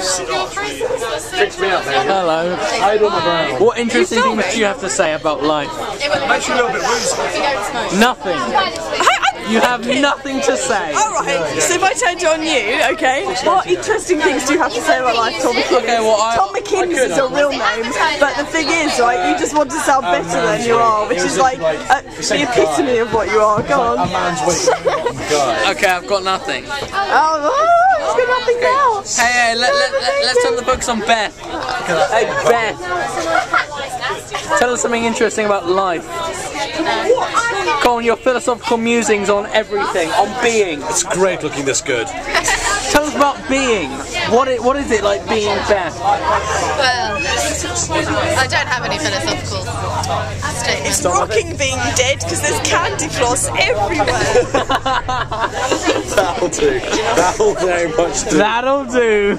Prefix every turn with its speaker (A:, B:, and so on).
A: Fix me up, man.
B: Hello.
A: Hide on the ground.
B: What interesting things do you have to say about life?
A: Makes you a little bit woozy.
B: Nothing. You have nothing to say.
C: Alright, so if I turned on you, okay, what interesting things do you have to say about life, Tom McInnes?
B: Okay, well, I-
C: Tom McInnes is a real name, but the thing is, right, you just want to sound better than you are, which is like uh, the epitome of what you are. Go
A: A
C: on.
A: man's waiting.
B: Okay, I've got nothing.
C: Oh, it's got nothing now.
B: Hey, hey, let, let, let, let's turn the focus on Beth. Hey, Beth. Tell us something interesting about life. Go on, your philosophical musings on everything, on being.
A: It's great looking this good.
B: Tell us about being. What is, what is it like being Beth?
D: Well, I don't have any philosophical statements.
C: It's rocking being dead because there's candy floss everywhere.
A: That'll do. That'll very much do.
B: That'll do.